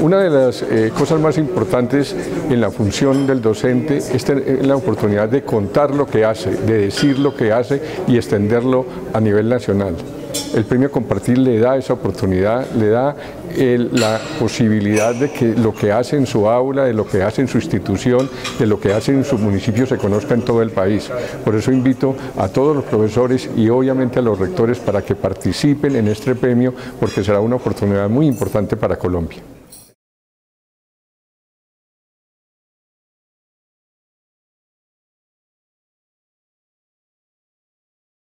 Una de las eh, cosas más importantes en la función del docente es tener eh, la oportunidad de contar lo que hace, de decir lo que hace y extenderlo a nivel nacional. El premio Compartir le da esa oportunidad, le da la posibilidad de que lo que hace en su aula, de lo que hace en su institución, de lo que hace en su municipio se conozca en todo el país. Por eso invito a todos los profesores y obviamente a los rectores para que participen en este premio porque será una oportunidad muy importante para Colombia.